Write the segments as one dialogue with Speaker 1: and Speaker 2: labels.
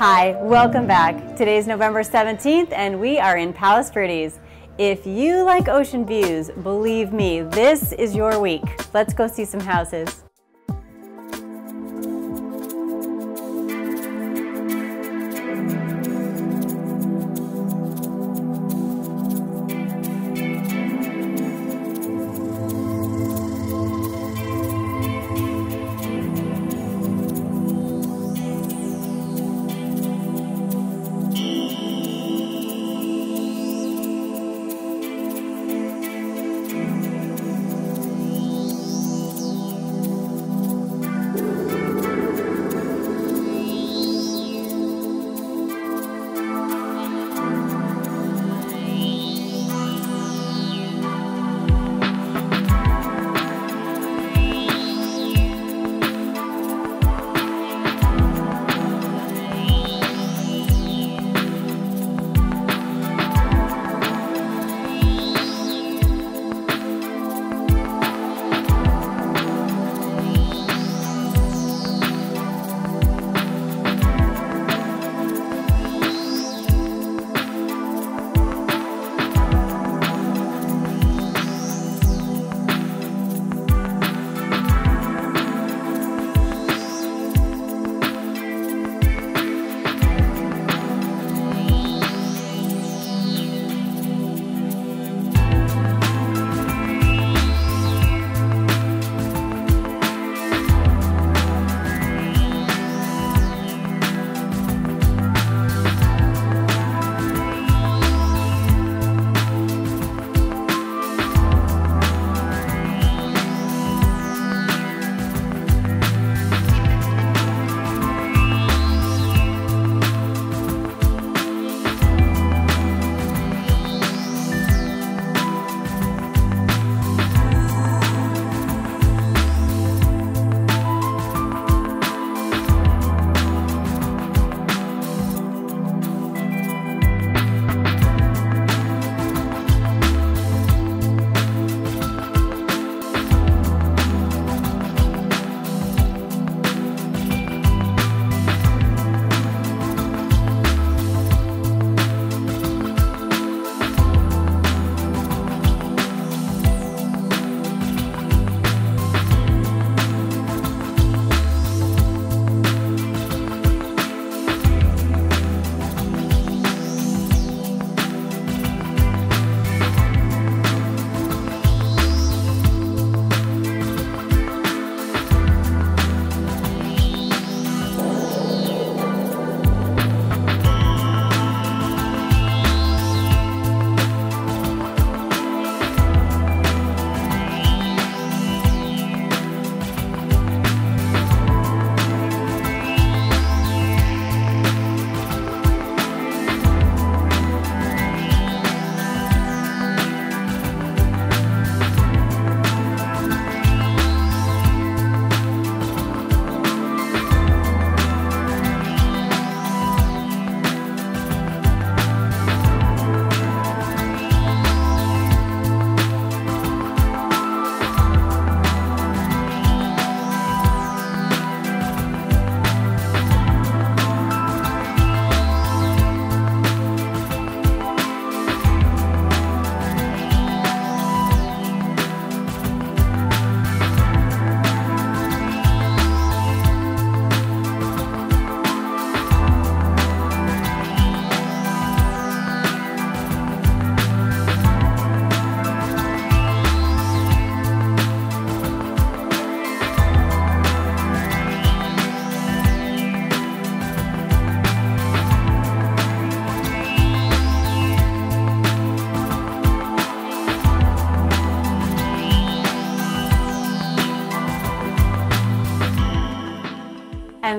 Speaker 1: Hi, welcome back. Today's November 17th and we are in Palos Verdes. If you like ocean views, believe me, this is your week. Let's go see some houses.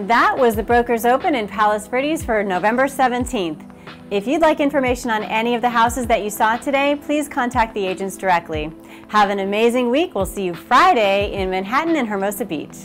Speaker 1: That was the Brokers Open in Palos Verdes for November 17th. If you'd like information on any of the houses that you saw today, please contact the agents directly. Have an amazing week. We'll see you Friday in Manhattan and Hermosa Beach.